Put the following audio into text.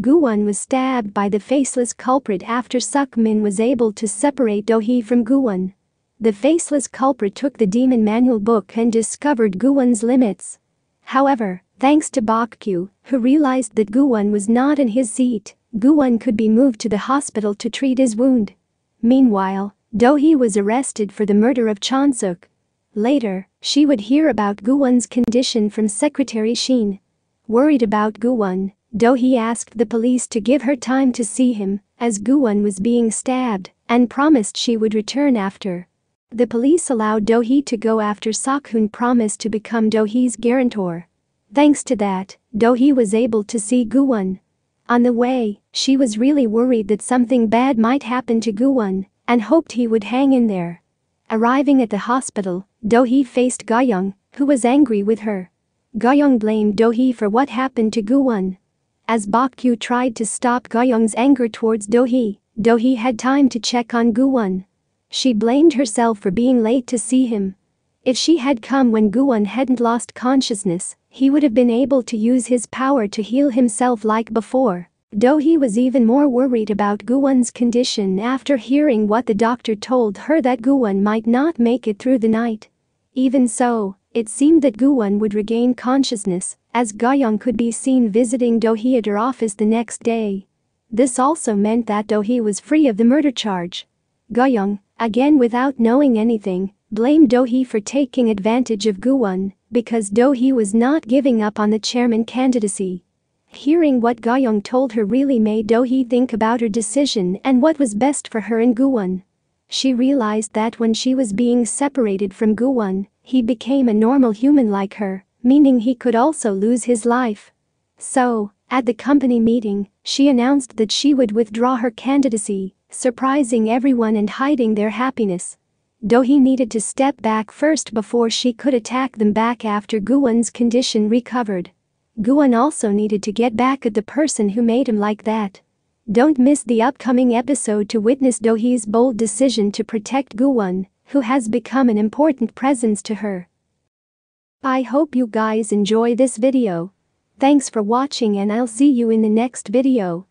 Guwon was stabbed by the faceless culprit after Sukmin was able to separate Do-hee from Guwon. The faceless culprit took the demon manual book and discovered Guwon's limits. However, thanks to Bok-kyu, who realized that Guwon was not in his seat, Guwon could be moved to the hospital to treat his wound. Meanwhile, Do-hee was arrested for the murder of Cheon-sook. Later, she would hear about Guwon's condition from Secretary Shin. Worried about Guwon, Do-hee asked the police to give her time to see him, as Guwon was being stabbed, and promised she would return after. The police allowed Do-hee to go after Seok-hoon promised to become Do-hee's guarantor. Thanks to that, Do-hee was able to see Guwon. On the way, she was really worried that something bad might happen to Guwon and hoped he would hang in there. Arriving at the hospital, Do-hee faced Ga-young, who was angry with her. Ga-young blamed Do-hee for what happened to Guwon. As Bok-kyu tried to stop Ga-young's anger towards Do-hee, Do-hee had time to check on Guwon. She blamed herself for being late to see him. If she had come when Guwon hadn't lost consciousness, he would have been able to use his power to heal himself like before. Do-hee was even more worried about Guwon's condition after hearing what the doctor told her that Guwon might not make it through the night. Even so, it seemed that Guwon would regain consciousness, as Ga-young could be seen visiting Do-hee at her office the next day. This also meant that Do-hee was free of the murder charge. Ga-young, Again without knowing anything, blamed Do-hee for taking advantage of Guwon because Do-hee was not giving up on the chairman candidacy. Hearing what Ga-young told her really made Do-hee think about her decision and what was best for her and Guwon. She realized that when she was being separated from Guwon, he became a normal human like her, meaning he could also lose his life. So, at the company meeting, she announced that she would withdraw her candidacy surprising everyone and hiding their happiness. Do-hee needed to step back first before she could attack them back after Guwon's condition recovered. Guwon also needed to get back at the person who made him like that. Don't miss the upcoming episode to witness Do-hee's bold decision to protect Guwon, who has become an important presence to her. I hope you guys enjoy this video. Thanks for watching and I'll see you in the next video.